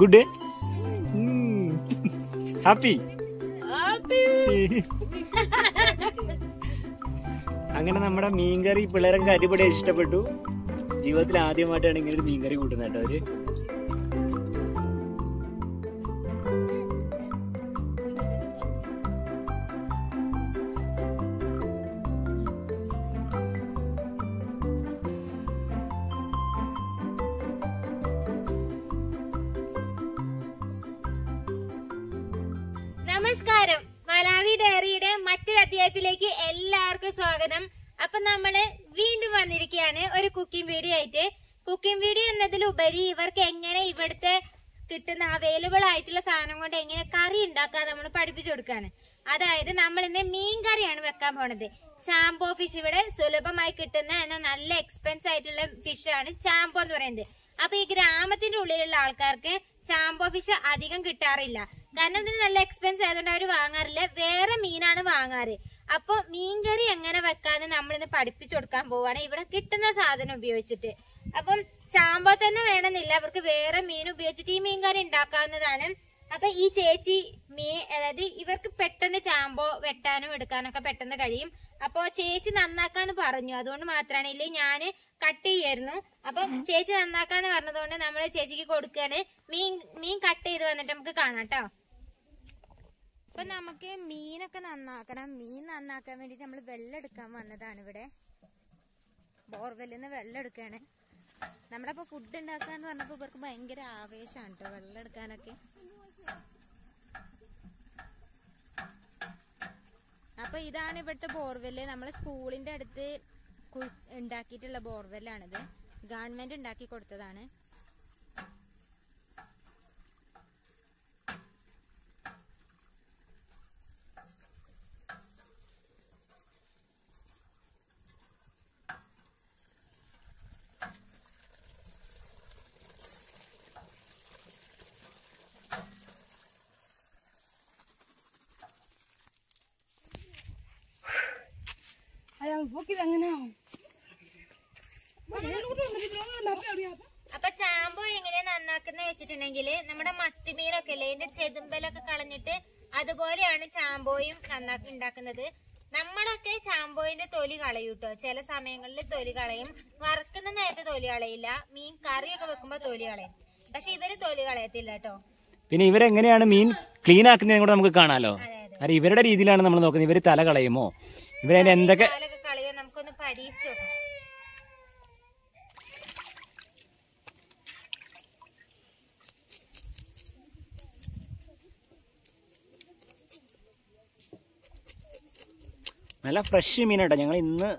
Good happy അങ്ങനെ നമ്മുടെ മീൻകറി പിള്ളേരൊക്കെ അടിപൊളി ഇഷ്ടപ്പെട്ടു. ജീവിതത്തിൽ ആദ്യമായിട്ടാണ് ഇങ്ങനെ ഒരു മീൻകറി കൂട്ടുന്നത് കേട്ടോ അവർ. ഒരു കുക്കിംഗ് വീഡിയോ ആയിട്ട്. കുക്കിംഗ് വീഡിയോ എന്നതിലുപരി ഇവർക്ക് എങ്ങനെ ഇവിടുത്തെ കിട്ടുന്ന അവൈലബിൾ ആയിട്ടുള്ള സാധനം കൊണ്ട് എങ്ങനെ കറി ഉണ്ടാക്കാൻ നമ്മൾ പഠിപ്പിച്ചു കൊടുക്കാണ്. അതായത് നമ്മൾ ഇന്ന് മീൻ കറിയാണ് വെക്കാൻ പോണത്. ചാമ്പോ ഫിഷ് ഇവിടെ സുലഭമായി കിട്ടുന്ന എന്നാൽ നല്ല എക്സ്പെൻസ് ആയിട്ടുള്ള ഫിഷ് ആണ് ചാമ്പോ എന്ന് പറയുന്നത്. അപ്പൊ ഈ ഗ്രാമത്തിന്റെ ഉള്ളിലുള്ള ആൾക്കാർക്ക് ചാമ്പോ ഫിഷ് അധികം കിട്ടാറില്ല. കാരണം ഇതിന് നല്ല എക്സ്പെൻസ് ആയതുകൊണ്ട് അവർ വാങ്ങാറില്ല. വേറെ മീനാണ് വാങ്ങാറ്. അപ്പൊ മീൻകറി എങ്ങനെ വെക്കാന്ന് നമ്മളിന്ന് പഠിപ്പിച്ചു കൊടുക്കാൻ പോവാണ്. ഇവിടെ കിട്ടുന്ന സാധനം ഉപയോഗിച്ചിട്ട്. അപ്പം ചാമ്പോ തന്നെ വേണമെന്നില്ല. അവർക്ക് വേറെ മീൻ ഉപയോഗിച്ചിട്ട് ഈ മീൻകറി ഉണ്ടാക്കാവുന്നതാണ്. അപ്പൊ ഈ ചേച്ചി മീൻ അതായത് ഇവർക്ക് പെട്ടെന്ന് ചാമ്പോ വെട്ടാനും എടുക്കാനൊക്കെ പെട്ടെന്ന് കഴിയും. അപ്പൊ ചേച്ചി നന്നാക്കാന്ന് പറഞ്ഞു. അതുകൊണ്ട് മാത്രമാണ് ഇല്ലേ ഞാൻ കട്ട് ചെയ്യായിരുന്നു. അപ്പൊ ചേച്ചി നന്നാക്കാന്ന് പറഞ്ഞതുകൊണ്ട് നമ്മൾ ചേച്ചിക്ക് കൊടുക്കാണ്. മീൻ മീൻ കട്ട് ചെയ്ത് വന്നിട്ട് നമുക്ക് കാണാം കേട്ടോ. അപ്പൊ നമുക്ക് മീനൊക്കെ നന്നാക്കണം. മീൻ നന്നാക്കാൻ വേണ്ടിട്ട് നമ്മൾ വെള്ളം എടുക്കാൻ വന്നതാണ് ഇവിടെ. ബോർവെല്ലിൽ നിന്ന് വെള്ളം എടുക്കാണ് നമ്മുടെ ഇപ്പൊ ഫുഡ് ഉണ്ടാക്കാന്ന് പറഞ്ഞപ്പോ ഇവർക്ക് ഭയങ്കര ആവേശമാണ് കേട്ടോ വെള്ളം എടുക്കാനൊക്കെ അപ്പൊ ഇതാണ് ഇവിടുത്തെ ബോർവെല്ല്. നമ്മളെ സ്കൂളിന്റെ അടുത്ത് ഉണ്ടാക്കിയിട്ടുള്ള ബോർവെല്ലാണിത്. ഗവൺമെന്റ് ഉണ്ടാക്കി കൊടുത്തതാണ്. അപ്പൊ ചാമ്പോ എങ്ങനെ നന്നാക്കുന്ന വെച്ചിട്ടുണ്ടെങ്കിൽ നമ്മുടെ മത്തിമീനൊക്കെ അല്ലേ അതിന്റെ ചെതുമ്പലൊക്കെ കളഞ്ഞിട്ട് അതുപോലെയാണ് ചാമ്പോയും നന്നാക്കി ഉണ്ടാക്കുന്നത്. നമ്മളൊക്കെ ചാമ്പോയിന്റെ തൊലി കളയും കേട്ടോ ചില സമയങ്ങളിൽ തൊലി കളയും. വറുക്കുന്ന നേരത്തെ തൊലി കളയില്ല. മീൻ കറിയൊക്കെ വെക്കുമ്പോ തൊലി കളയും. പക്ഷെ ഇവർ തൊലി കളയത്തില്ല കേട്ടോ പിന്നെ ഇവരെങ്ങനെയാണ് മീൻ ക്ലീൻ ആക്കുന്നതും കൂടെ നമുക്ക് കാണാലോ? അല്ല ഇവരുടെ രീതിയിലാണ് നമ്മൾ നോക്കുന്നത്. ഇവർ തല കളയുമോ? ഇവരതിന്റെ എന്തൊക്കെ കാലൊക്കെ കളയോ നമുക്കൊന്ന് പരീക്ഷിച്ചു നോക്കാം. നല്ല ഫ്രഷ് മീനാട്ടോ. ഞങ്ങൾ ഇന്ന്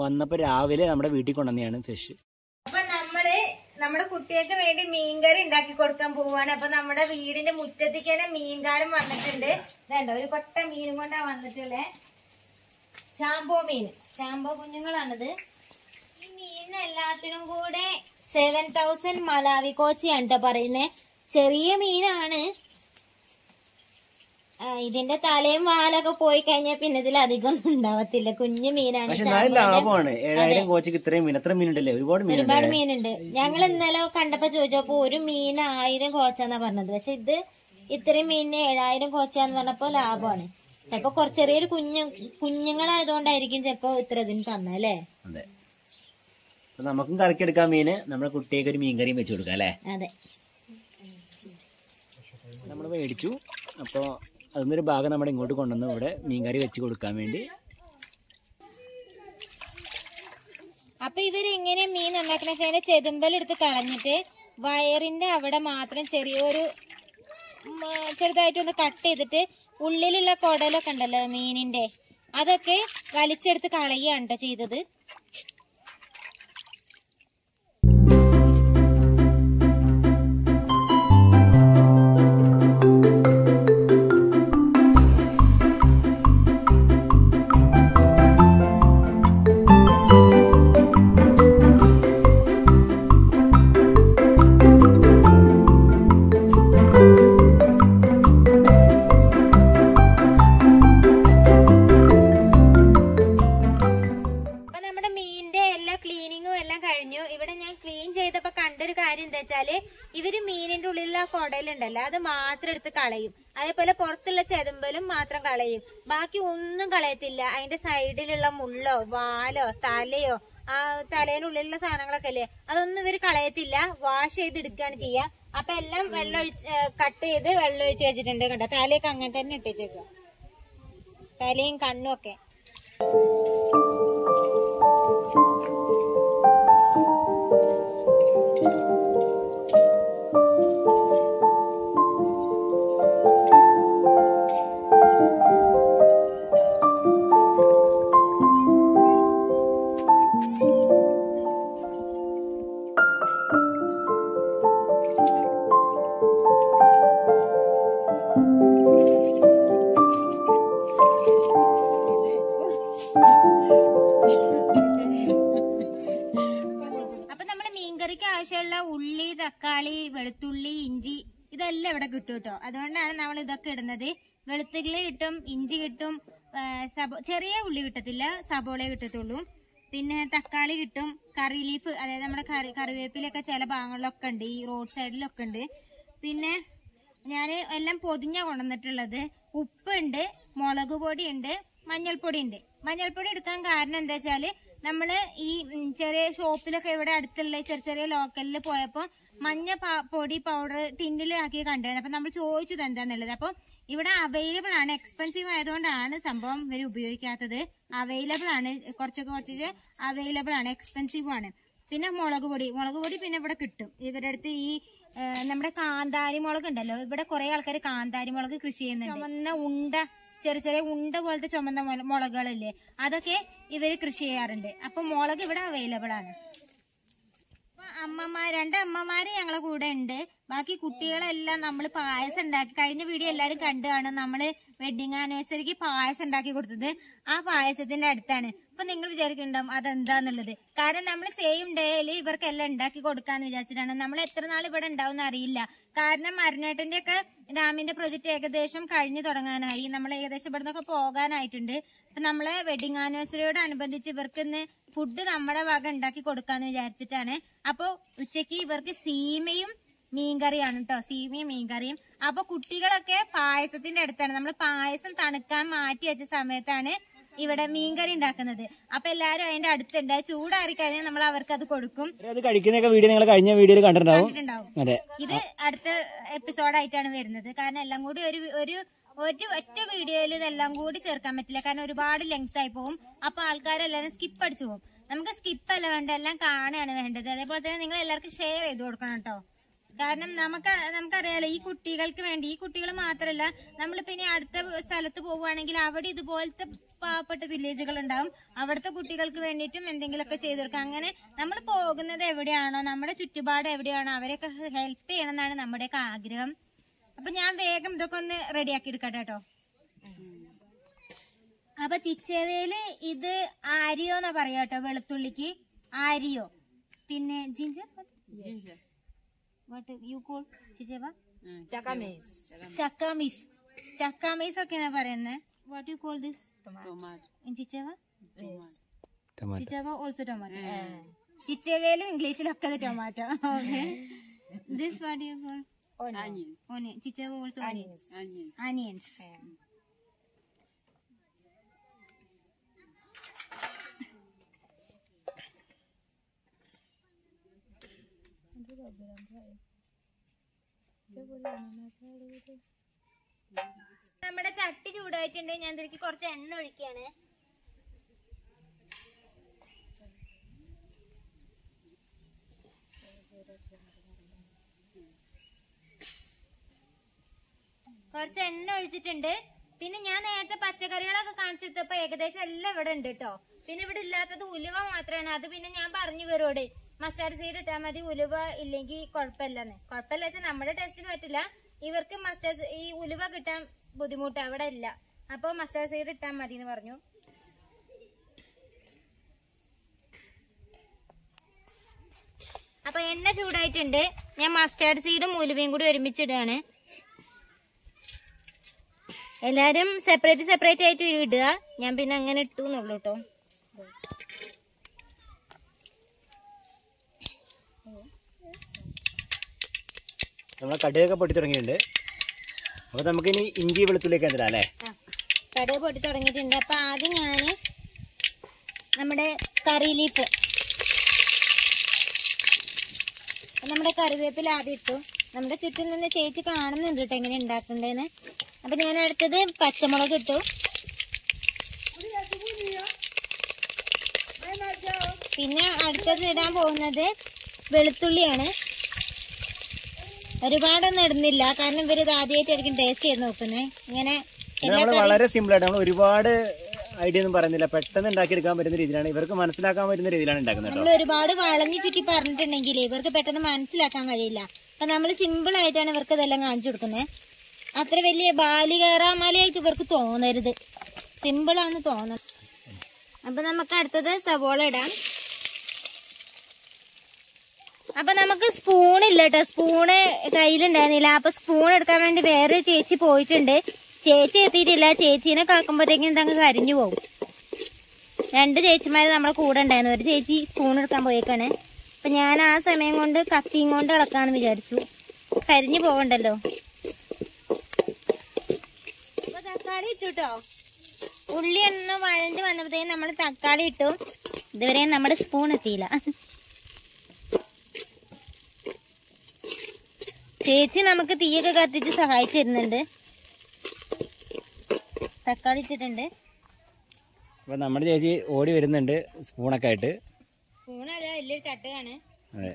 വന്നപ്പോ രാവിലെ നമ്മുടെ വീട്ടിൽ കൊണ്ടുവന്നെയാണ് ഫിഷ് അപ്പൊ നമ്മൾ നമ്മുടെ കുട്ടികൾക്ക് വേണ്ടി മീൻകറി ഉണ്ടാക്കി കൊടുക്കാൻ പോവാണ് അപ്പൊ നമ്മുടെ വീടിന്റെ മുറ്റത്തേക്ക് തന്നെ മീൻകാരൻ വന്നിട്ടുണ്ട്. ഇതുണ്ടോ ഒരു കൊട്ട മീനും കൊണ്ടാ വന്നിട്ടുള്ളേ. ചാമ്പോ മീൻ. ചാമ്പോ കുഞ്ഞുങ്ങളാണിത്. ഈ മീനിന് എല്ലാത്തിനും കൂടെ സെവൻ തൗസൻഡ് മലാവി കോച്ചിയാണ് കേട്ടോ പറയുന്നേ. ചെറിയ മീനാണ്. ഇതിന്റെ തലയും വാലൊക്കെ പോയി കഴിഞ്ഞാൽ പിന്നെ ഇതിൽ അധികം ഒന്നും ഉണ്ടാവത്തില്ല. കുഞ്ഞു മീനാണ് ഒരുപാട് മീനുണ്ട്. ഞങ്ങൾ ഇന്നലെ കണ്ടപ്പോ ചോദിച്ചപ്പോ ഒരു മീൻ ആയിരം കോച്ചാന്നാ പറഞ്ഞത്. പക്ഷെ ഇത് ഇത്രയും മീനിന് ഏഴായിരം കോച്ചാന്ന് പറഞ്ഞപ്പോ ലാഭമാണ്. ചിലപ്പോ കുറച്ച് ചെറിയൊരു കുഞ്ഞു കുഞ്ഞുങ്ങളായതുകൊണ്ടായിരിക്കും ചിലപ്പോ ഇത്ര ഇതിന് തന്നല്ലേ അതെ. അപ്പൊ നമുക്കും കറക്കിയെടുക്കാൻ മീന്. നമ്മുടെ കുട്ടിയൊക്കെ ഒരു മീൻകറിയും വെച്ചു കൊടുക്കാം അല്ലേ? അതെ. നമ്മൾ മേടിച്ചു. അപ്പോൾ അതിന്നൊരു ഭാഗം നമ്മൾ ഇങ്ങോട്ട് കൊണ്ടുവന്നു ഇവിടെ മീൻകറി വെച്ച് കൊടുക്കാൻ വേണ്ടി. അപ്പൊ ഇവർ എങ്ങനെ മീൻ നന്നാക്കണ? വെച്ചാൽ ചെതുമ്പലെടുത്ത് കളഞ്ഞിട്ട് വയറിന്റെ അവിടെ മാത്രം ചെറിയൊരു ഉം, ആ, ചെറുതായിട്ടൊന്ന് കട്ട് ചെയ്തിട്ട് ഉള്ളിലുള്ള കുടലൊക്കെ ഉണ്ടല്ലോ മീനിന്റെ അതൊക്കെ വലിച്ചെടുത്ത് കളയുകയാണ് കേട്ടോ ചെയ്തത്. കാര്യം എന്താ വെച്ചാൽ ഇവർ മീനിന്റെ ഉള്ളിലുള്ള കുടലുണ്ടല്ലോ അത് മാത്രം എടുത്ത് കളയും. അതേപോലെ പുറത്തുള്ള ചെതുമ്പലും മാത്രം കളയും. ബാക്കി ഒന്നും കളയത്തില്ല. അതിന്റെ സൈഡിലുള്ള മുള്ളോ വാലോ തലയോ ആ തലേനുള്ളിലുള്ള സാധനങ്ങളൊക്കെ അല്ലേ? അതൊന്നും ഇവർ കളയത്തില്ല. വാഷ് ചെയ്ത് എടുക്കുകയാണ് ചെയ്യുക അപ്പൊ എല്ലാം വെള്ളമൊഴിച്ച് കട്ട് ചെയ്ത് വെള്ളം ഒഴിച്ച് വെച്ചിട്ടുണ്ട് കണ്ടോ തലയൊക്കെ അങ്ങനെ തന്നെ ഇട്ടേച്ചേക്കുക തലയും കണ്ണും ഒക്കെ. കിട്ടും കേട്ടോ അതുകൊണ്ടാണ് നമ്മൾ ഇതൊക്കെ ഇടുന്നത്. വെളുത്തുള്ളി കിട്ടും ഇഞ്ചി കിട്ടും ചെറിയ ഉള്ളി കിട്ടത്തില്ല സബോളയെ കിട്ടത്തുള്ളൂ. പിന്നെ തക്കാളി കിട്ടും കറി ലീഫ് അതായത് നമ്മുടെ കറി കറിവേപ്പിലൊക്കെ ചില ഭാഗങ്ങളിലൊക്കെ ഉണ്ട് ഈ റോഡ് സൈഡിലൊക്കെ ഉണ്ട്. പിന്നെ ഞാൻ എല്ലാം പൊതിഞ്ഞ കൊണ്ടുവന്നിട്ടുള്ളത് ഉപ്പുണ്ട് മുളക് ഉണ്ട് മഞ്ഞൾപ്പൊടി ഉണ്ട് മഞ്ഞൾപ്പൊടി എടുക്കാൻ കാരണം എന്താ വെച്ചാൽ നമ്മൾ ഈ ചെറിയ ഷോപ്പിലൊക്കെ ഇവിടെ അടുത്തുള്ള ചെറിയ ചെറിയ ലോക്കലിൽ പോയപ്പോ മഞ്ഞ പൊടി പൗഡർ ടിന്നിലാക്കി കണ്ടുവരുന്നത് അപ്പൊ നമ്മൾ ചോദിച്ചത് എന്താന്നുള്ളത്. അപ്പൊ ഇവിടെ അവൈലബിൾ ആണ്. എക്സ്പെൻസീവ് ആയതുകൊണ്ടാണ് സംഭവം ഇവർ ഉപയോഗിക്കാത്തത്. അവൈലബിൾ ആണ്. കുറച്ചൊക്കെ കുറച്ച് അവൈലബിൾ ആണ്. എക്സ്പെൻസീവ് ആണ്. പിന്നെ മുളക് പൊടി. മുളക് പൊടി പിന്നെ ഇവിടെ കിട്ടും. ഇവരുടെ അടുത്ത് ഈ നമ്മുടെ കാന്താരി മുളക് ഉണ്ടല്ലോ. ഇവിടെ കുറെ ആൾക്കാർ കാന്താരി മുളക് കൃഷി ചെയ്യുന്നുണ്ട്. ചുമന്ന ഉണ്ട ചെറിയ ചെറിയ ഉണ്ട പോലത്തെ ചുമന്ന മുള- മുളകുകളില്ലേ അതൊക്കെ ഇവർ കൃഷി ചെയ്യാറുണ്ട്. അപ്പൊ മുളക് ഇവിടെ അവൈലബിൾ ആണ്. അമ്മമാർ രണ്ട് അമ്മമാര് ഞങ്ങളെ കൂടെ ഉണ്ട്. ബാക്കി കുട്ടികളെല്ലാം നമ്മൾ പായസം ഉണ്ടാക്കി. കഴിഞ്ഞ വീഡിയോ എല്ലാരും കണ്ടു കാണും. നമ്മൾ വെഡിങ് ആനിവേഴ്സറിക്ക് പായസം ഉണ്ടാക്കി കൊടുത്തത്. ആ പായസത്തിന്റെ അടുത്താണ്. അപ്പൊ നിങ്ങൾ വിചാരിക്കുന്നുണ്ടാവും അതെന്താന്നുള്ളത്. കാരണം നമ്മൾ സെയിം ഡേയിൽ ഇവർക്കെല്ലാം ഉണ്ടാക്കി കൊടുക്കാന്ന് വിചാരിച്ചിട്ടാണ്. നമ്മൾ എത്ര നാൾ ഇവിടെ ഉണ്ടാവും അറിയില്ല. കാരണം മരണേട്ടന്റെ ഒക്കെ ഡാമിന്റെ പ്രൊജക്ട് ഏകദേശം കഴിഞ്ഞു തുടങ്ങാനായി. നമ്മൾ ഏകദേശം ഇവിടെ നിന്നൊക്കെ പോകാനായിട്ടുണ്ട്. അപ്പൊ നമ്മളെ വെഡിങ് ആനിവേഴ്സറിയോട് അനുബന്ധിച്ച് ഇവർക്ക് ഇന്ന് ഫുഡ് നമ്മുടെ വക ഉണ്ടാക്കി കൊടുക്കാന്ന് വിചാരിച്ചിട്ടാണ്. അപ്പൊ ഉച്ചയ്ക്ക് ഇവർക്ക് സീമയും മീൻകറിയാണ് കേട്ടോ സീമയും മീൻകറിയും. അപ്പൊ കുട്ടികളൊക്കെ പായസത്തിന്റെ അടുത്താണ്. നമ്മൾ പായസം തണുക്കാൻ മാറ്റി വെച്ച സമയത്താണ് ഇവിടെ മീൻകറി ഉണ്ടാക്കുന്നത്. അപ്പൊ എല്ലാരും അതിന്റെ അടുത്തുണ്ട്. ചൂടാറി കഴിഞ്ഞാൽ നമ്മൾ അവർക്ക് അത് കൊടുക്കും. അത് കഴിക്കുന്നൊക്കെ വീഡിയോ നിങ്ങൾ കഴിഞ്ഞ വീഡിയോയിൽ കണ്ടിട്ടുണ്ടാവും. ഇത് അടുത്ത എപ്പിസോഡായിട്ടാണ് വരുന്നത്. കാരണം എല്ലാം കൂടി ഒരു ഒരു ഒരു ഒറ്റ വീഡിയോയിൽ ഇതെല്ലാം കൂടി ചേർക്കാൻ പറ്റില്ല. കാരണം ഒരുപാട് ലെങ്ത് ആയി പോകും. അപ്പൊ ആൾക്കാരെല്ലാം സ്കിപ്പ് അടിച്ചു പോകും. നമുക്ക് സ്കിപ്പ് അല്ല വേണ്ട എല്ലാം കാണുകയാണ് വേണ്ടത്. അതേപോലെ തന്നെ നിങ്ങൾ എല്ലാവർക്കും ഷെയർ ചെയ്ത് കൊടുക്കണം കേട്ടോ. കാരണം നമുക്ക് നമുക്കറിയാലോ ഈ കുട്ടികൾക്ക് വേണ്ടി ഈ കുട്ടികൾ മാത്രമല്ല നമ്മൾ പിന്നെ അടുത്ത സ്ഥലത്ത് പോവുകയാണെങ്കിൽ അവിടെ ഇതുപോലത്തെ പാവപ്പെട്ട വില്ലേജുകൾ ഉണ്ടാവും അവിടുത്തെ കുട്ടികൾക്ക് വേണ്ടിയിട്ടും എന്തെങ്കിലുമൊക്കെ ചെയ്തു കൊടുക്കാം. അങ്ങനെ നമ്മൾ പോകുന്നത് എവിടെയാണോ നമ്മുടെ ചുറ്റുപാട് എവിടെയാണോ അവരെയൊക്കെ ഹെൽപ്പ് ചെയ്യണം എന്നാണ് നമ്മുടെയൊക്കെ ആഗ്രഹം. അപ്പൊ ഞാൻ വേഗം ഇതൊക്കെ ഒന്ന് റെഡിയാക്കി എടുക്കട്ടെ കേട്ടോ. അപ്പൊ ചിച്ചവേൽ ഇത് ആരിയോ എന്നാ പറയാ കേട്ടോ വെളുത്തുള്ളിക്ക്? ആരിയോ? പിന്നെ ജിഞ്ചർ വാട്ട് യു കോൾ ചിച്ചവ? ചക്കാമീസ് ചക്കാമീസ് ഒക്കെയാണ് പറയുന്നത് വാട്ട് യു കോൾ ദിസ് ചിച്ചവ? ഓൾസോ ടൊമാറ്റോ ചിച്ചവേലും ഇംഗ്ലീഷിലൊക്കെ tomato okay this what you call onion onions. Also Onions. Yeah. നമ്മുടെ ചട്ടി ചൂടായിട്ടുണ്ട്. ഞാൻ ഇതിലേക്ക് കുറച്ച് എണ്ണ ഒഴിക്കാണ് കുറച്ച് എണ്ണ ഒഴിച്ചിട്ടുണ്ട്. പിന്നെ ഞാൻ നേരത്തെ പച്ചക്കറികളൊക്കെ കാണിച്ചെടുത്തപ്പോ ഏകദേശം എല്ലാം ഇവിടെ ഉണ്ട് കേട്ടോ പിന്നെ ഇവിടെ ഇല്ലാത്തത് ഉലുവ മാത്രമാണ് അത് പിന്നെ ഞാൻ പറഞ്ഞു ഇവരോട് മസ്റ്റാർഡ് സീഡ് ഇട്ടാൽ മതി ഉലുവ ഇല്ലെങ്കിൽ കുഴപ്പമില്ലെന്ന്. കുഴപ്പമില്ല വെച്ചാൽ നമ്മുടെ ടെസ്റ്റിന് പറ്റില്ല. ഇവർക്ക് മസ്റ്റാർഡ് ഈ ഉലുവ കിട്ടാൻ ബുദ്ധിമുട്ട് അവിടെ ഇല്ല. അപ്പൊ മസ്റ്റാർഡ് സീഡ് ഇട്ടാൽ മതി എന്ന് പറഞ്ഞു. അപ്പൊ എണ്ണ ചൂടായിട്ടുണ്ട്. ഞാൻ മസ്റ്റാർഡ് സീഡും ഉലുവയും കൂടി ഒരുമിച്ചിടുകയാണ്. എല്ലാരും സെപ്പറേറ്റ് സെപ്പറേറ്റ് ആയിട്ട് ഇടുക. ഞാൻ പിന്നെ അങ്ങനെ ഇട്ടു എന്നുള്ളൂ കേട്ടോ നമ്മളെ കടുകൊക്കെ പൊട്ടി തുടങ്ങിയിട്ടുണ്ട്. അപ്പോൾ നമുക്കിനി ഇഞ്ചി വെളുത്തുള്ളിയൊക്കെ എന്തിനാ അല്ലേ? കടുക് പൊട്ടി തുടങ്ങിയിട്ടുണ്ട്. അപ്പൊ ആദ്യം ഞാൻ നമ്മുടെ കറി ലീഫ് നമ്മുടെ കറിവേപ്പില ആദ്യം ഇട്ടു. നമ്മുടെ ചുറ്റും നിന്ന് ചേച്ചി കാണുന്നുണ്ട് കേട്ടോ എങ്ങനെ ഉണ്ടാക്കണ്ടേന്ന്. അപ്പൊ ഞാൻ അടുത്തത് പച്ചമുളക് ഇട്ടു. പിന്നെ അടുത്തത് ഇടാൻ പോകുന്നത് വെളുത്തുള്ളിയാണ്. ഒരുപാടൊന്നും ഇടുന്നില്ല. കാരണം ഇവർ ഇത് ആദ്യമായിട്ടായിരിക്കും ടേസ്റ്റ് ചെയ്ത് നോക്കുന്നത് ഇങ്ങനെ വളരെ സിമ്പിൾ ആയിട്ട് നമ്മൾ ഒരുപാട് ഐഡിയ ഒന്നും പറയുന്നില്ല. പെട്ടെന്ന് ഉണ്ടാക്കിയെടുക്കാൻ പറ്റുന്ന രീതിയിലാണ്. ഇവർക്ക് മനസ്സിലാക്കാൻ പറ്റുന്ന രീതിയിലാണ് ഉണ്ടാക്കുന്നത് നമ്മൾ ഒരുപാട് വളഞ്ഞു ചുറ്റി പറഞ്ഞിട്ടുണ്ടെങ്കിൽ ഇവർക്ക് പെട്ടെന്ന് മനസ്സിലാക്കാൻ കഴിയില്ല. അപ്പൊ നമ്മൾ സിമ്പിൾ ആയിട്ടാണ് ഇവർക്ക് ഇതെല്ലാം കാണിച്ചു കൊടുക്കുന്നത് അത്ര വലിയ ബാലി കയറാമലയായിട്ട് ഇവർക്ക് തോന്നരുത്. സിമ്പിൾ ആണെന്ന് തോന്നണം അപ്പൊ നമുക്ക് അടുത്തത് സവോള ഇടാം. അപ്പൊ നമുക്ക് സ്പൂൺ കേട്ടോ സ്പൂണ് കയ്യിലുണ്ടായിരുന്നില്ല. അപ്പൊ സ്പൂൺ എടുക്കാൻ വേണ്ടി വേറൊരു ചേച്ചി പോയിട്ടുണ്ട്. ചേച്ചി എത്തിയിട്ടില്ല. ചേച്ചീനെ കാക്കുമ്പോഴത്തേക്കും ഇതങ്ങ് കരിഞ്ഞു പോകും രണ്ട് ചേച്ചിമാര് നമ്മുടെ കൂടെ ഉണ്ടായിരുന്നു. ഒരു ചേച്ചി സ്പൂൺ എടുക്കാൻ പോയേക്കാണ്. അപ്പൊ ഞാൻ ആ സമയം കൊണ്ട് കത്തിയും കൊണ്ട് ഇളക്കാന്ന് വിചാരിച്ചു. കരിഞ്ഞു പോകണ്ടല്ലോ അപ്പൊ തക്കാളി ഇട്ടു കേട്ടോ ഉള്ളി ഒന്ന് വഴഞ്ഞ് വന്നപ്പോഴത്തേക്കും നമ്മൾ തക്കാളി ഇട്ടു. ഇതുവരെ നമ്മുടെ സ്പൂൺ എത്തിയില്ല. ചേച്ചി നമുക്ക് തീയൊക്കെ കത്തിച്ച് സഹായിച്ചു തരുന്നുണ്ട് തക്കാളി ഇട്ടിട്ടുണ്ട്. അപ്പൊ നമ്മുടെ ചേച്ചി ഓടി വരുന്നുണ്ട് സ്പൂണൊക്കെ ആയിട്ട്. സ്പൂണല്ല വലിയൊരു ചട്ടുകാണ്. അതെ.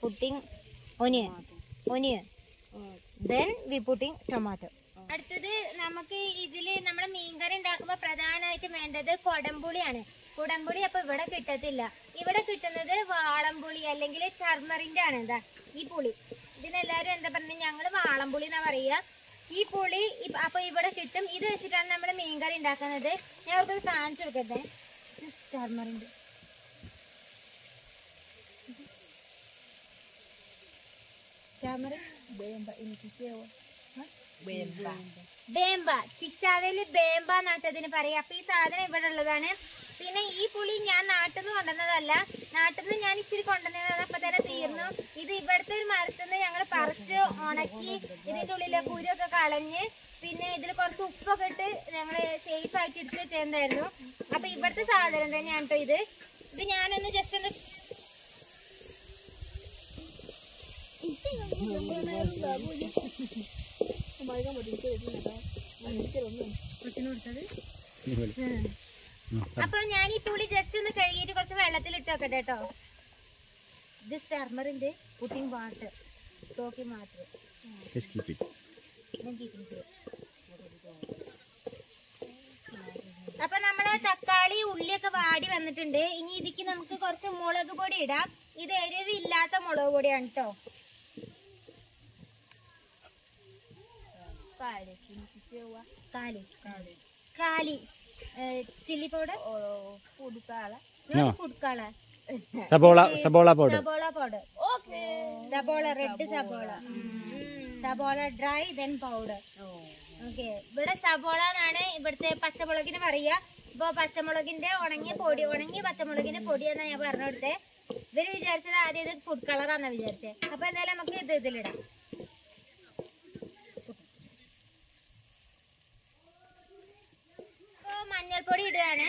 putting onion. Onion. Then we putting tomato. അടുത്തത് നമുക്ക് ഇതിൽ നമ്മുടെ മീൻകറി ഉണ്ടാക്കുമ്പോൾ പ്രധാനമായിട്ട് വേണ്ടത് കൊടംപുളിയാണ്. കുടംപുളി അപ്പൊ ഇവിടെ കിട്ടത്തില്ല. ഇവിടെ കിട്ടുന്നത് വാളംപുളി അല്ലെങ്കിൽ ടർമറിന്റെ ആണ്. എന്താ ഈ പുളി. ഇതിനെല്ലാരും എന്താ പറഞ്ഞത് ഞങ്ങൾ വാളംപുളി എന്നാ പറയുക. ഈ പുളി അപ്പൊ ഇവിടെ കിട്ടും. ഇത് വെച്ചിട്ടാണ് നമ്മൾ മീൻകറി ഉണ്ടാക്കുന്നത്. ഞാൻ അവർക്കത് കാണിച്ചു കൊടുക്കട്ടെ? ടർമറിന്റെ ടർമറിൻ ബേമ്പ ചിച്ചാവയിൽ ബേമ്പ bemba. പറയാം. അപ്പൊ ഈ സാധനം ഇവിടെ ഉള്ളതാണ്. പിന്നെ ഈ പുളി ഞാൻ നാട്ടിൽ നിന്ന് കൊണ്ടുവന്നതല്ല. നാട്ടിൽ നിന്ന് ഞാൻ ഇച്ചിരി കൊണ്ടുവന്നതാണ്. അപ്പൊ തന്നെ തീർന്നു. ഇത് ഇവിടുത്തെ ഒരു മരത്തിൽ നിന്ന് ഞങ്ങൾ പറിച്ച് ഉണക്കി ഇതിന്റെ ഉള്ളിലെ കുരുവൊക്കെ കളഞ്ഞ് പിന്നെ ഇതിൽ കുറച്ച് ഉപ്പൊക്കെ ഇട്ട് ഞങ്ങൾ സേഫ് ആക്കി എടുത്ത് വെച്ചിട്ടുണ്ടായിരുന്നു അപ്പൊ ഇവിടുത്തെ സാധനം തന്നെയാണ് കേട്ടോ ഇത്. ഇത് ഞാനൊന്ന് ജസ്റ്റ് ഒന്ന് അപ്പൊ ഞാൻ ഈ പുളി ജസ്റ്റ് ഒന്ന് കഴുകിയിട്ട് കുറച്ച് വെള്ളത്തിൽ ഇട്ട് വെക്കട്ടെ കേട്ടോ ഇത് സ്റ്റർമറിന്റെ പുട്ടിങ് വാട്ടർ. ടോക്കി മാത്രം Just keep it. അപ്പൊ നമ്മൾ തക്കാളി ഉള്ളിയൊക്കെ വാടി വന്നിട്ടുണ്ട്. ഇനി ഇതിക്ക് നമുക്ക് കുറച്ച് മുളക് പൊടി ഇടാം. ഇത് എരിവില്ലാത്ത മുളക് പൊടിയാണ് കേട്ടോ കാലി കാലി. ചില്ലി പൗഡർ പുതുക്കാള പുതുക്കാള സബോള സബോള പൗഡർ സബോള പൗഡർ സബോള റെഡ് സബോള. സബോള. Dry then powder okay. ഇവിടെ സബോള എന്നാണ് ഇവിടുത്തെ പച്ചമുളകിന് പറയുക. ഇപ്പൊ പച്ചമുളകിന്റെ ഉണങ്ങിയ പൊടി ഉണങ്ങിയ പച്ചമുളകിന്റെ പൊടി എന്നാ ഞാൻ പറഞ്ഞു കൊടുത്തേ. ഇവർ വിചാരിച്ചത് ആദ്യം ഇത് ഫുഡ് കളറാന്നാ വിചാരിച്ചേ. അപ്പൊ എന്തായാലും നമുക്ക് ഇത് ഇതിലിടാം ഇപ്പൊ മഞ്ഞൾപ്പൊടി ഇടുകയാണ്.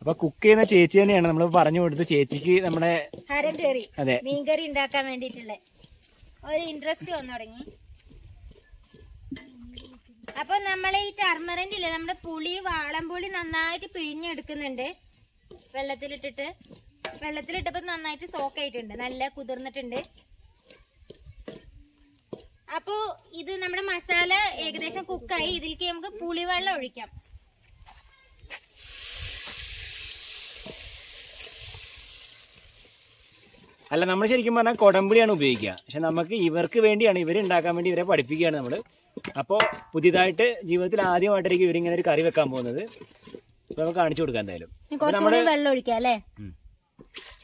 അപ്പൊ കുക്ക് ചെയ്യുന്ന ചേച്ചി തന്നെയാണ്. നമ്മൾ പറഞ്ഞു കൊടുത്ത് ചേച്ചിക്ക് നമ്മുടെ ഹരം കേറി അതെ. മീൻകറി ഉണ്ടാക്കാൻ വേണ്ടിട്ടുള്ള ഒരു ഇൻട്രസ്റ്റ് വന്നു തുടങ്ങി. അപ്പൊ നമ്മൾ ഈ ടർമറിന്റെ ഇല്ലേ നമ്മുടെ പുളി വാളംപുളി നന്നായിട്ട് പിഴിഞ്ഞെടുക്കുന്നുണ്ട്. വെള്ളത്തിലിട്ടിട്ട്. വെള്ളത്തിലിട്ടപ്പോ നന്നായിട്ട് സോക്ക് ആയിട്ടുണ്ട്. നല്ല കുതിർന്നിട്ടുണ്ട്. അപ്പോ ഇത് നമ്മുടെ മസാല ഏകദേശം കുക്കായി ഇതിലേക്ക് നമുക്ക് പുളിവെള്ളം ഒഴിക്കാം. അല്ല നമ്മൾ ശരിക്കും പറഞ്ഞാൽ കൊടമ്പുടിയാണ് ഉപയോഗിക്കുക. പക്ഷെ നമുക്ക് ഇവർക്ക് വേണ്ടിയാണ് ഇവരെ ഉണ്ടാക്കാൻ വേണ്ടി ഇവരെ പഠിപ്പിക്കുകയാണ് നമ്മൾ അപ്പോൾ പുതിയതായിട്ട് ജീവിതത്തിൽ ആദ്യമായിട്ടായിരിക്കും ഇവരിങ്ങനെ ഒരു കറി വെക്കാൻ പോകുന്നത്. നമുക്ക് കാണിച്ചു കൊടുക്കാം എന്തായാലും. വെള്ളം ഒഴിക്കാം അല്ലേ?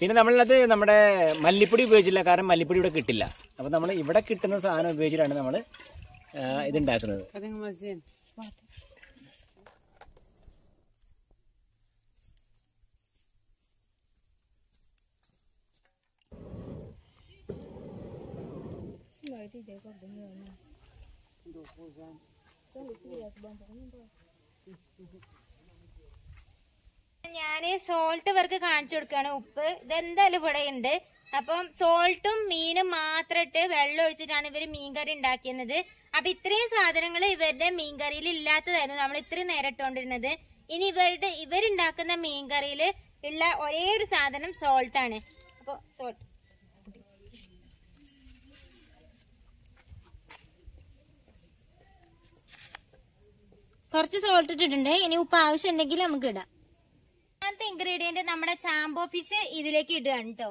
പിന്നെ നമ്മളത് നമ്മുടെ മല്ലിപ്പൊടി ഉപയോഗിച്ചില്ല കാരണം മല്ലിപ്പൊടി ഇവിടെ കിട്ടില്ല. അപ്പോൾ നമ്മൾ ഇവിടെ കിട്ടുന്ന സാധനം ഉപയോഗിച്ചിട്ടാണ് നമ്മൾ ഇത് ഉണ്ടാക്കുന്നത് ഞാൻ സോൾട്ട് ഇവർക്ക് കാണിച്ചു കൊടുക്കാണ് ഉപ്പ് ഇതെന്തായാലും ഇവിടെ ഉണ്ട്. അപ്പം സോൾട്ടും മീനും മാത്രം ഇട്ട് വെള്ളം ഒഴിച്ചിട്ടാണ് ഇവർ മീൻകറി ഉണ്ടാക്കിയത് അപ്പൊ ഇത്രയും സാധനങ്ങൾ ഇവരുടെ മീൻകറിയിൽ ഇല്ലാത്തതായിരുന്നു. നമ്മൾ ഇത്രയും നേരം ഇട്ടുകൊണ്ടിരുന്നത്. ഇനി ഇവരുടെ ഇവരുണ്ടാക്കുന്ന മീൻകറിയിൽ ഉള്ള ഒരേ ഒരു സാധനം സോൾട്ടാണ് ആണ്. അപ്പൊ സോൾട്ട് കുറച്ച് സോൾട്ട് ഇട്ടിട്ടുണ്ട്. ഇനി ഉപ്പ് ആവശ്യം ഉണ്ടെങ്കിൽ നമുക്ക് ഇടാം. രണ്ടാമത്തെ ഇൻഗ്രീഡിയന്റ് നമ്മുടെ ചാമ്പോ ഫിഷ് ഇതിലേക്ക് ഇടുകയാണ് കേട്ടോ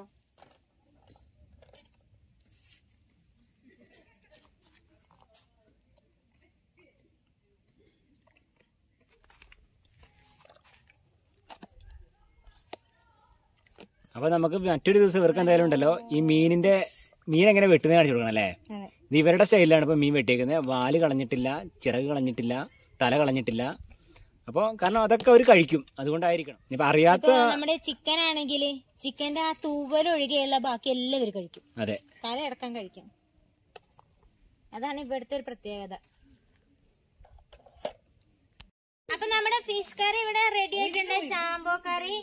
അപ്പൊ നമുക്ക് മറ്റൊരു ദിവസം ഇവർക്ക് എന്തായാലും ഉണ്ടല്ലോ ഈ മീനിന്റെ മീൻ എങ്ങനെ വെട്ടുന്നത് കാണിച്ചു കൊടുക്കണം അല്ലേ? ഇത് ഇവരുടെ സ്റ്റൈലിലാണ് ഇപ്പൊ മീൻ വെട്ടിയേക്കുന്നത്. വാൽ കളഞ്ഞിട്ടില്ല ചിറക് കളഞ്ഞിട്ടില്ല. തല കളഞ്ഞിട്ടില്ല അപ്പോൾ കാരണം അതൊക്കെ അവർ കഴിക്കും. അതുകൊണ്ടായിരിക്കണം. ഇപ്പൊ അറിയാത്ത നമ്മുടെ ചിക്കൻ ആണെങ്കിൽ ചിക്കന്റെ ആ തൂവൽ ഒഴികെയുള്ള ബാക്കി എല്ലാവരും കഴിക്കും. അതെ. തല അടക്കം കഴിക്കും. അതാണ് ഇവിടുത്തെ ഒരു പ്രത്യേകത. അപ്പൊ നമ്മുടെ ഫിഷ് കറി ഇവിടെ റെഡി ആയിട്ടുണ്ട്. ചാമ്പോ കറി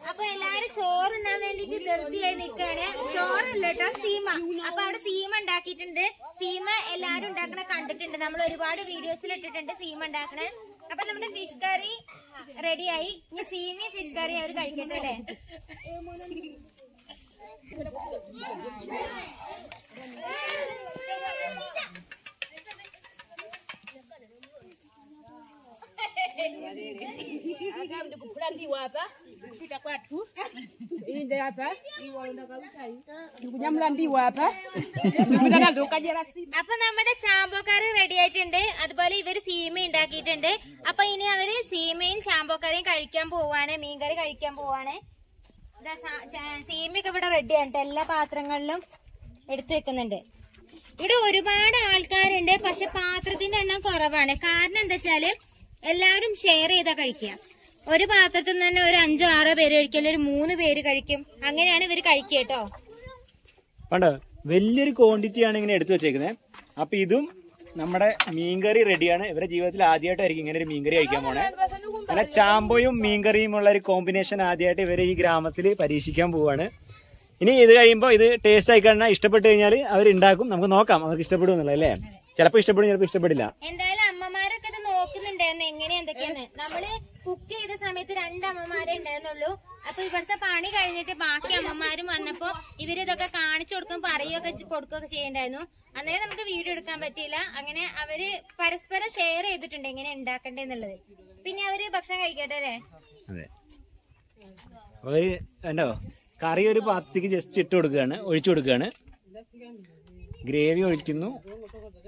അപ്പൊ എല്ലാരും ചോറ് ഉണ്ണാൻ വേണ്ടിട്ട് ധൃതിയായി നിക്കാണ് ചോറല്ല കേട്ടോ സീമ അപ്പൊ അവിടെ സീമ ഉണ്ടാക്കിയിട്ടുണ്ട് സീമ എല്ലാരും ഉണ്ടാക്കണ കണ്ടിട്ടുണ്ട് നമ്മൾ ഒരുപാട് വീഡിയോസിൽ ഇട്ടിട്ടുണ്ട് സീമ ഉണ്ടാക്കണ അപ്പൊ നമ്മുടെ ഫിഷ് കറി റെഡിയായി ഇനി സീമയും ഫിഷ് കറി അവർ കഴിക്കട്ടെ അല്ലേ അപ്പൊ നമ്മുടെ ചാമ്പോക്കറി റെഡി ആയിട്ടുണ്ട്. അതുപോലെ ഇവർ സീമ ഉണ്ടാക്കിയിട്ടുണ്ട്. അപ്പൊ ഇനി അവർ സീമയും ചാമ്പോക്കറിയും കഴിക്കാൻ പോവാണ്. മീൻകറി കഴിക്കാൻ പോവാണ്. സീമയൊക്കെ ഇവിടെ റെഡി ആണ് എല്ലാ പാത്രങ്ങളിലും എടുത്തു വെക്കുന്നുണ്ട്. ഇവിടെ ഒരുപാട് ആൾക്കാരുണ്ട്. പക്ഷെ പാത്രത്തിന്റെ എണ്ണം കുറവാണ്. കാരണം എന്താ വെച്ചാൽ എല്ലാവരും ഷെയർ ചെയ്താ കഴിക്കുക. ഒരു പാത്രത്തിൽ നിന്ന് തന്നെ ഒരു അഞ്ചോ ആറോ പേര് കഴിക്കും ഒരു മൂന്ന് പേര് കഴിക്കും. അങ്ങനെയാണ് ഇവർ കഴിക്കുക കേട്ടോ. കണ്ടോ വലിയൊരു ക്വാണ്ടിറ്റി ആണ് ഇങ്ങനെ എടുത്തു വെച്ചേക്കുന്നത് അപ്പൊ ഇതും നമ്മുടെ മീൻകറി റെഡിയാണ് ഇവരുടെ ജീവിതത്തിൽ ആദ്യമായിട്ടായിരിക്കും ഇങ്ങനെ ഒരു മീൻകറി കഴിക്കാൻ പോണേ. അങ്ങനെ ചാമ്പോയും മീൻകറിയും ഉള്ള ഒരു കോമ്പിനേഷൻ ആദ്യമായിട്ട് ഇവർ ഈ ഗ്രാമത്തിൽ പരീക്ഷിക്കാൻ പോവാണ്. ഇനി ഇത് കഴിയുമ്പോൾ ഇത് ടേസ്റ്റ് ആയി കഴിഞ്ഞാൽ ഇഷ്ടപ്പെട്ട് കഴിഞ്ഞാൽ അവർ ഉണ്ടാക്കും. നമുക്ക് നോക്കാം. അവർക്ക് ഇഷ്ടപ്പെടുമെന്നുള്ളത് അല്ലേ? ചിലപ്പോൾ ഇഷ്ടപ്പെടും ചിലപ്പോൾ ഇഷ്ടപ്പെടില്ല. എന്തായാലും നോക്കുന്നുണ്ടായിരുന്നു എങ്ങനെ എന്തൊക്കെയാന്ന്. നമ്മൾ കുക്ക് ചെയ്ത സമയത്ത് രണ്ട് അമ്മമാരെ ഉണ്ടായിരുന്നുള്ളൂ. അപ്പൊ ഇവിടുത്തെ പണി കഴിഞ്ഞിട്ട് ബാക്കി അമ്മമാരും വന്നപ്പോ ഇവരിതൊക്കെ കാണിച്ചു കൊടുക്കും പറയുകയൊക്കെ കൊടുക്കുകയൊക്കെ ചെയ്യണ്ടായിരുന്നു. അന്നേരം നമുക്ക് വീഡിയോ എടുക്കാൻ പറ്റിയില്ല. അങ്ങനെ അവർ പരസ്പരം ഷെയർ ചെയ്തിട്ടുണ്ട് എങ്ങനെ ഉണ്ടാക്കണ്ടെന്നുള്ളത് പിന്നെ അവർ ഭക്ഷണം കഴിക്കട്ടെ അല്ലേ? അവർ കണ്ടോ? കറി ഒരു പാത്തിക്ക് ജസ്റ്റ് ഇട്ട് കൊടുക്കുകയാണ് ഒഴിച്ചു കൊടുക്കുകയാണ്. ഗ്രേവി ഒഴിക്കുന്നു.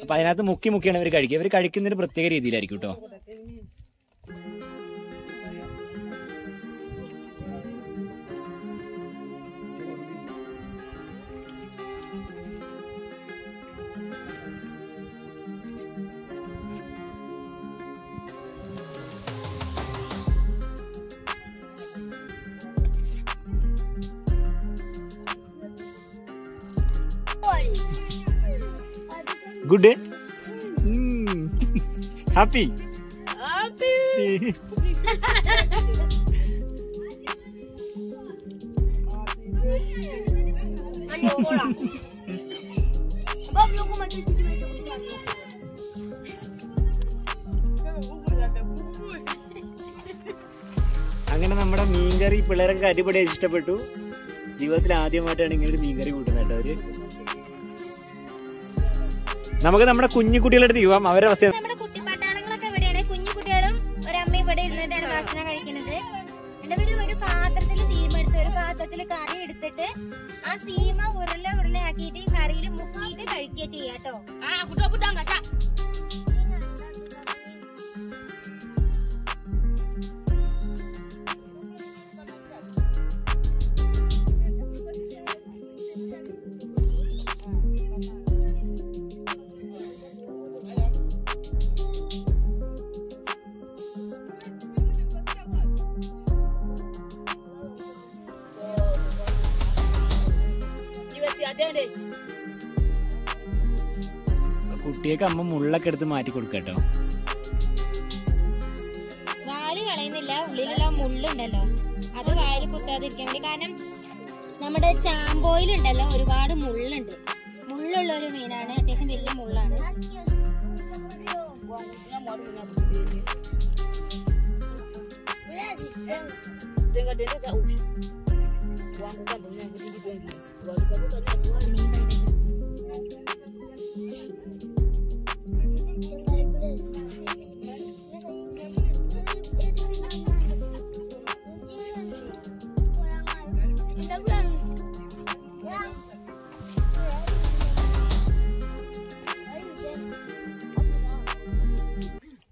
അപ്പൊ അതിനകത്ത് മുക്കി മുക്കിയാണ് ഇവർ കഴിക്കുക. ഇവർ കഴിക്കുന്നതിന് പ്രത്യേക രീതിയിലായിരിക്കും കേട്ടോ ഗുഡ് ഡേ ഹാപ്പി അങ്ങനെ നമ്മുടെ മീൻകറി പിള്ളേരൊക്കെ അടിപൊളിയായി. ഇഷ്ടപ്പെട്ടു. ജീവിതത്തിൽ ആദ്യമായിട്ടാണ് ഇങ്ങനെ ഒരു മീൻകറി കൂട്ടുന്നത് കേട്ടോ അവർ. നമുക്ക് നമ്മുടെ കുഞ്ഞു കുട്ടികളുടെ അടുത്ത് പോവാം അവരുടെ അവസ്ഥ നമ്മുടെ ഇവിടെയാണ്. ഒരമ്മ ഇവിടെ ഇരുന്നിട്ടാണ് ഭക്ഷണം കഴിക്കുന്നത്. എന്നിട്ട് ഒരു പാത്രത്തിൽ സീമ എടുത്ത് ഒരു പാത്രത്തിൽ കറി എടുത്തിട്ട് ആ സീമ ഉരുള ഉരുള ആക്കിയിട്ട് കറിയിൽ മുക്കിയിട്ട് കഴിക്കുക ചെയ്യാട്ടോ കുട്ടിയൊക്കെ അമ്മ മുള്ളൊക്കെ എടുത്ത് മാറ്റി കൊടുക്കട്ടോ വാൽ കളയുന്നില്ല ഉള്ളിലുള്ള മുള്ളുണ്ടല്ലോ അത് വായിൽ കുത്താതിരിക്കാൻ വേണ്ടി കാരണം നമ്മുടെ ചാമ്പോയിലുണ്ടല്ലോ ഒരുപാട് മുള്ളുണ്ട് മുള്ളുള്ള ഒരു മീനാണ് അത്യാവശ്യം വലിയ മുള്ളാണ്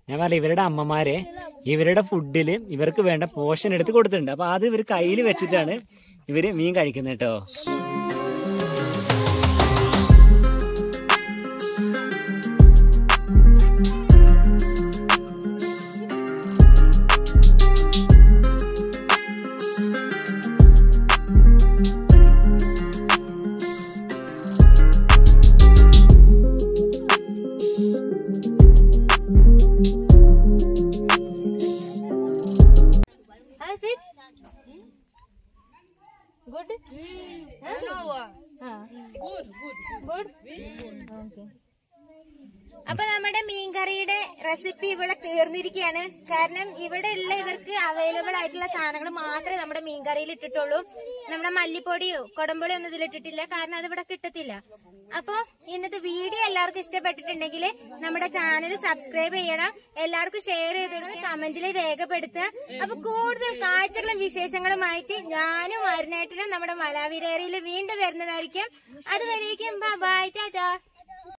ഞാൻ പറയാം ഇവരുടെ അമ്മമാരെ ഇവരുടെ ഫുഡിൽ ഇവർക്ക് വേണ്ട പോഷൻ എടുത്ത് കൊടുത്തിട്ടുണ്ട്. അപ്പൊ അത് ഇവർ കയ്യിൽ വെച്ചിട്ടാണ് ഇവർ മീൻ കഴിക്കുന്നത് കേട്ടോ കാരണം ഇവിടെ ഉള്ള ഇവർക്ക് അവൈലബിൾ ആയിട്ടുള്ള സാധനങ്ങൾ മാത്രമേ നമ്മുടെ മീൻകറിയിൽ ഇട്ടിട്ടുള്ളൂ. നമ്മുടെ മല്ലിപ്പൊടിയോ കൊടമ്പൊടിയോ ഒന്നും ഇതിലിട്ടിട്ടില്ല കാരണം അത് ഇവിടെ കിട്ടത്തില്ല. അപ്പൊ ഇന്നത്തെ വീഡിയോ എല്ലാവർക്കും ഇഷ്ടപ്പെട്ടിട്ടുണ്ടെങ്കിൽ നമ്മുടെ ചാനൽ സബ്സ്ക്രൈബ് ചെയ്യണം. എല്ലാവർക്കും ഷെയർ ചെയ്തത് കമന്റിൽ രേഖപ്പെടുത്തുക. അപ്പൊ കൂടുതൽ കാഴ്ചകളും വിശേഷങ്ങളുമായിട്ട് ഞാനും അരുണേട്ടനും നമ്മുടെ മലാവിരേറിയിൽ വീണ്ടും വരുന്നതായിരിക്കും. അതുവരേക്കും ബൈ ടാറ്റാ.